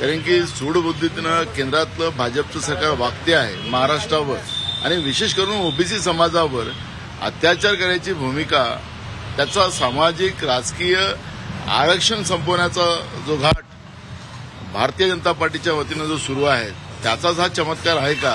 कारण की सूडबुद्धीतनं केंद्रातलं भाजपचं सरकार वागते आहे महाराष्ट्रावर. आणि विशेष करून ओबीसी समाजावर अत्याचार करायची भूमिका त्याचा सामाजिक राजकीय आरक्षण संपवण्याचा जो घाट भारतीय जनता पार्टीच्या वतीनं जो सुरू आहे त्याचाच हा चमत्कार आहे का?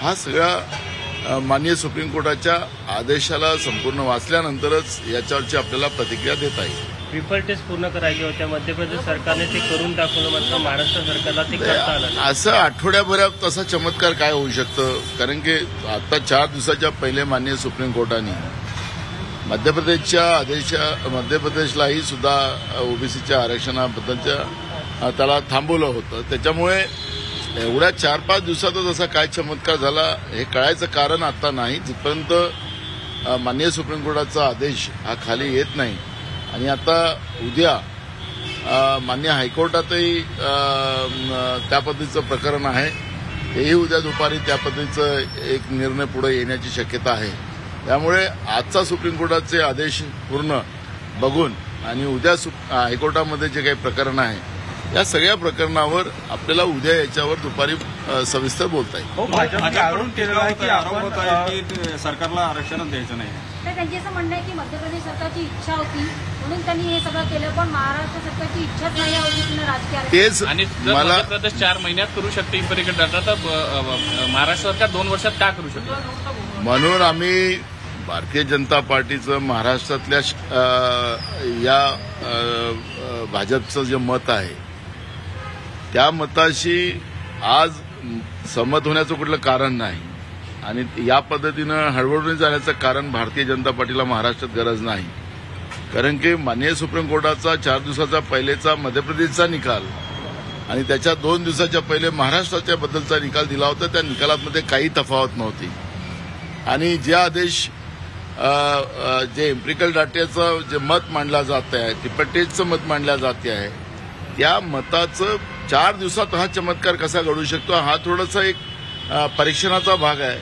हा सगळा माननीय सुप्रीम कोर्टाच्या आदेशाला संपूर्ण वाचल्यानंतरच याच्यावरची आपल्याला प्रतिक्रिया देता येईल. ट्रिपल टेस्ट पूर्ण करायचे होत्या मध्य प्रदेश सरकारने ते करून दाखवलं मात्र महाराष्ट्र सरकारला ते करता आलं. असं आठवड्याभरात तसा चमत्कार काय होऊ शकतं? कारण की आता चार दिवसाच्या पहिले माननीय सुप्रीम कोर्टाने मध्य प्रदेशच्या आदेशा मध्य प्रदेशलाही सुद्धा ओबीसीच्या आरक्षणाबद्दलच्या त्याला थांबवलं होतं. त्याच्यामुळे एवढ्या चार पाच दिवसातच असा काय चमत्कार झाला हे कळायचं कारण आता नाही. जिथपर्यंत माननीय सुप्रीम कोर्टाचा आदेश हा खाली येत नाही आणि आता उद्या मान्य हायकोर्टातही त्या पद्धतीचं प्रकरण आहे. तेही उद्या दुपारी त्या पद्धतीचं एक निर्णय पुढे येण्याची शक्यता आहे. त्यामुळे आजचा सुप्रीम कोर्टाचे आदेश पूर्ण बघून आणि उद्या सु- हायकोर्टामध्ये जे काही प्रकरण आहे या सगळ्या प्रकरणावर आपल्याला उद्या याच्यावर दुपारी सविस्तर बोलता येईल. हो की सरकारला आरक्षणच द्यायचं नाही. तर त्यांची असं म्हणणं आहे की मध्य प्रदेश सरकारची इच्छा होती म्हणून त्यांनी हे सगळं केलं पण महाराष्ट्र सरकारची इच्छाच नाही आहे ओबीसीनं राजकीय तेच आणि जर मला मध्य प्रदेश चार महिन्यात करू शकते ही परीक्षा डाटा तर अ, महाराष्ट्र सरकार दोन वर्षात का करू शकते? म्हणून आम्ही भारतीय जनता पार्टीचं महाराष्ट्रातल्या अ, या अ, अ, भाजपचं जे मत आहे त्या मताशी आज सहमत होण्याचं कुठलं कारण नाही. आणि या पद्धतीनं हळवळून जाण्याचं कारण भारतीय जनता पार्टीला महाराष्ट्रात गरज नाही. कारण की माननीय सुप्रीम कोर्टाचा चार दिवसाचा पहिलेचा मध्य प्रदेशचा निकाल आणि त्याच्या दोन दिवसाच्या पहिले महाराष्ट्राच्या बद्दलचा निकाल दिला होता त्या निकालामध्ये काही तफावत नव्हती. आणि जे आदेश जे एम्प्रिकल डाट्याचं जे मत मांडलं जात आहे टिपटेजचं मत मांडलं जाते आहे त्या मताचं चार दिवसात हा चमत्कार कसा घडू शकतो हा थोडासा एक परीक्षणाचा भाग आहे.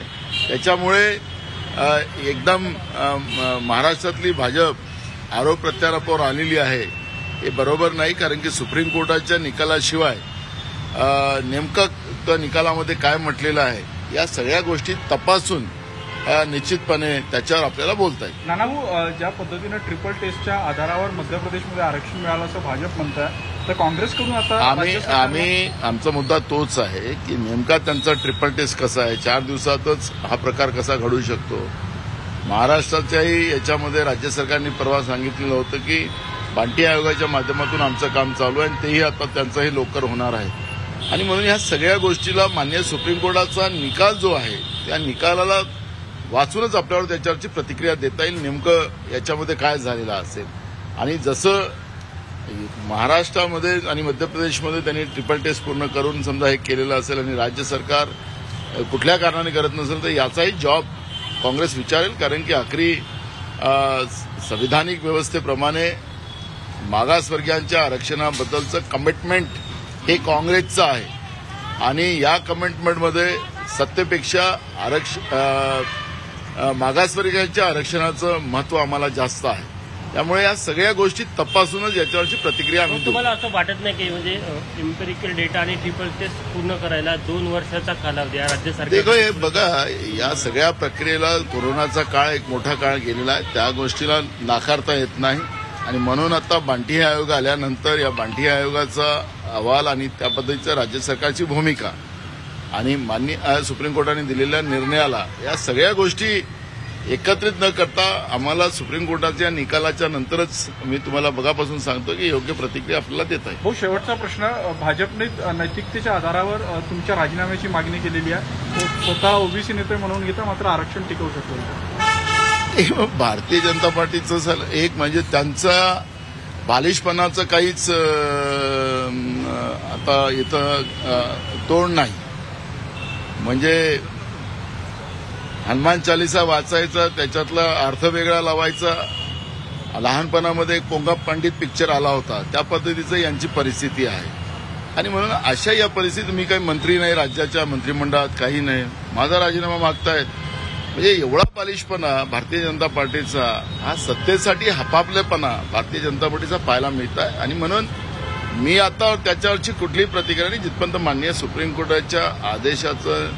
त्याच्यामुळे एकदम म- महाराष्ट्रातली भाजप आरोप प्रत्यारोपावर आलेली आहे हे बरोबर नाही कारण की सुप्रीम कोर्टाच्या निकालाशिवाय नेमकं त्या निकालामध्ये काय म्हटलेलं आहे या सगळ्या गोष्टी तपासून निश्चितपणे त्याच्यावर आपल्याला बोलता येईल नानाभाऊ ज्या पद्धतीनं ट्रिपल टेस्टच्या आधारावर मध्य प्रदेशमध्ये आरक्षण मिळालं असं भाजप म्हणत आहे तर काँग्रेसकडून आता आम्ही आम्ही आमचा मुद्दा तोच आहे की नेमका त्यांचा ट्रिपल टेस्ट कसा आहे? चार दिवसातच हा प्रकार कसा घडू शकतो? महाराष्ट्राच्याही याच्यामध्ये राज्य सरकारने परवा सांगितलेलं होतं की बांटी आयोगाच्या माध्यमातून आमचं काम चालू आहे आणि तेही आता त्यांचंही लवकर होणार आहे. आणि म्हणून ह्या सगळ्या गोष्टीला मान्य सुप्रीम कोर्टाचा निकाल जो आहे त्या निकालाला वाचूनच आपल्यावर त्याच्यावरची प्रतिक्रिया देता येईल. नेमकं याच्यामध्ये काय झालेलं असेल? आणि जसं महाराष्ट्रामध्ये आणि मध्य प्रदेशमध्ये त्यांनी ट्रिपल टेस्ट पूर्ण करून समजा हे केलेलं असेल आणि राज्य सरकार कुठल्या कारणाने करत नसेल तर याचाही जॉब काँग्रेस विचारेल. कारण की आखरी संविधानिक व्यवस्थेप्रमाणे मागासवर्गीयांच्या आरक्षणाबद्दलचं कमिटमेंट हे काँग्रेसचं आहे. आणि या कमिटमेंटमध्ये सत्तेपेक्षा आरक्षण मागासवर्गीयांच्या आरक्षणाचं महत्त्व आम्हाला जास्त आहे. त्यामुळे या सगळ्या गोष्टी तपासूनच याच्यावरची प्रतिक्रिया आम्ही तुम्हाला असं वाटत नाही की म्हणजे इम्पेरिकल डेटा आणि ट्रिपल टेस्ट पूर्ण करायला दोन वर्षाचा कालावधी राज्य सरकार हे बघा या सगळ्या प्रक्रियेला कोरोनाचा काळ एक मोठा काळ गेलेला आहे. त्या गोष्टीला नाकारता येत नाही. आणि म्हणून आता बांटी आयोग आल्यानंतर या बांटी आयोगाचा अहवाल आणि त्या पद्धतीचं राज्य सरकारची भूमिका आणि मान्य सुप्रीम कोर्टाने दिलेल्या निर्णयाला या सगळ्या गोष्टी एकत्रित न करता आम्हाला सुप्रीम कोर्टाच्या निकालाच्या नंतरच मी तुम्हाला बघापासून सांगतो की योग्य प्रतिक्रिया आपल्याला देता येईल भाऊ शेवटचा प्रश्न. भाजपने नैतिकतेच्या आधारावर तुमच्या राजीनाम्याची मागणी केलेली आहे. तो स्वतः ओबीसी नेते म्हणून घेता मात्र आरक्षण टिकवू शकतो. भारतीय जनता पार्टीचं झालं एक म्हणजे त्यांचा बालिशपणाचं काहीच आता इथं तोड नाही. म्हणजे हनुमान चालिसा वाचायचा त्याच्यातला अर्थ वेगळा लावायचा. लहानपणामध्ये एक पोंगा पंडित पिक्चर आला होता. त्या पद्धतीचं यांची परिस्थिती आहे. आणि म्हणून अशा या परिस्थितीत मी काही मंत्री नाही राज्याच्या मंत्रिमंडळात काही नाही. माझा राजीनामा मागतायत. म्हणजे एवढा पालिशपणा भारतीय जनता पार्टीचा हा सत्तेसाठी हपापलेपणा भारतीय जनता पार्टीचा पाहायला मिळत आहे आणि म्हणून मी आता त्याच्यावरची कुठलीही प्रतिक्रिया नाही जिथपर्यंत माननीय सुप्रीम कोर्टाच्या आदेशाचं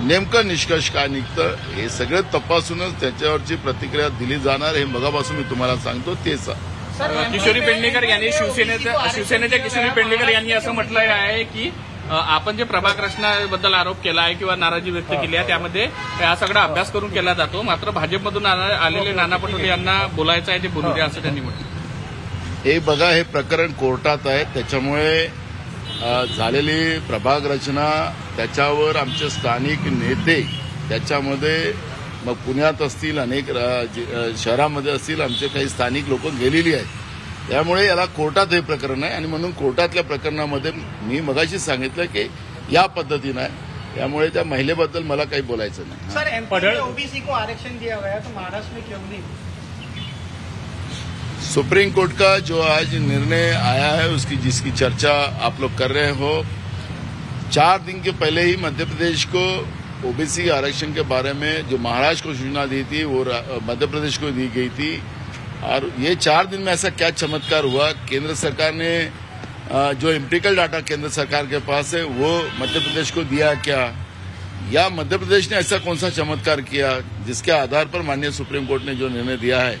नेमकं निष्कर्ष काय निघतं हे सगळं तपासूनच त्याच्यावरची प्रतिक्रिया दिली जाणार हे मगापासून मी तुम्हाला सांगतो तेच आहे. किशोरी पेडणेकर यांनी शिवसेनेच्या शिवसेनेच्या किशोरी पेडणेकर यांनी असं म्हटलं आहे की आपण जे प्रभाग रचनाबद्दल आरोप केला आहे किंवा नाराजी व्यक्त केली आहे त्यामध्ये हा सगळा अभ्यास करून केला जातो मात्र भाजपमधून आला- आलेले नाना पटोले यांना बोलायचं आहे ते बोलू द्या असं त्यांनी म्हटलं हे बघा हे प्रकरण कोर्टात आहे. त्याच्यामुळे झालेली प्रभाग रचना त्याच्यावर आमचे स्थानिक नेते त्याच्यामध्ये मग पुण्यात असतील अनेक शहरामध्ये असतील आमचे काही स्थानिक लोक गेलेली आहेत. त्यामुळे याला कोर्टात हे प्रकरण आहे. आणि म्हणून कोर्टातल्या प्रकरणामध्ये मी मगाशी सांगितलं की या पद्धतीनं आहे. त्यामुळे त्या महिलेबद्दल मला काही बोलायचं नाही. सर ओबीसी को आरक्षण दिया गया तो महाराष्ट्र में क्यों नहीं? सुप्रीम कोर्ट का जो आज निर्णय आया है, उसकी जिसकी चर्चा आप लोग कर रहे हो, चार दिन के पहले ही मध्य प्रदेश को ओबीसी आरक्षण के बारे में जो महाराष्ट्र को सूचना दी थी, वो मध्य प्रदेश को दी गई थी। और ये चार दिन में ऐसा क्या चमत्कार हुआ? केंद्र सरकार ने जो एम्पिकल डाटा केंद्र सरकार के पास है, वो मध्य प्रदेश को दिया क्या? या मध्य प्रदेश ने ऐसा कौन सा चमत्कार किया, जिसके आधार पर माननीय सुप्रीम कोर्ट ने जो निर्णय दिया है?